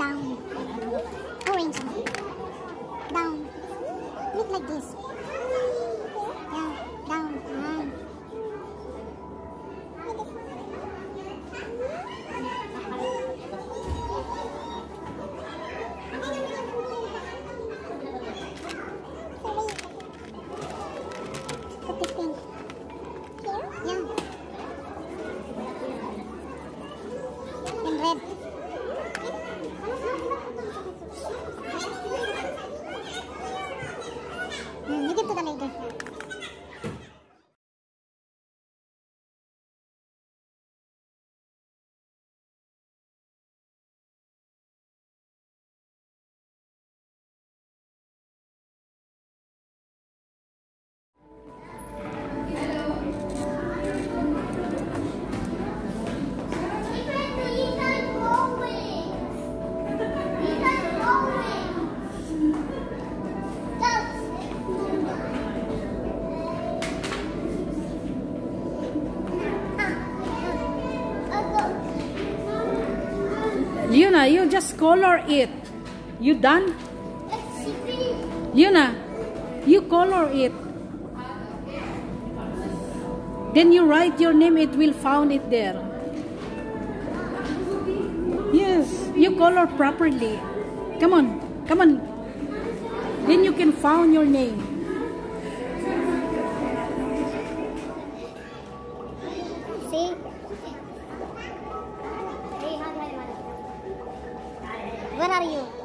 down. Orange. Down. Make like this. Yeah, down. Ah. Put this in. Here? Yeah. In red. Yuna, you just color it. You done? Yuna, you color it. Then you write your name, it will found it there. Yes, you color properly. Come on, come on. Then you can found your name. Where are you?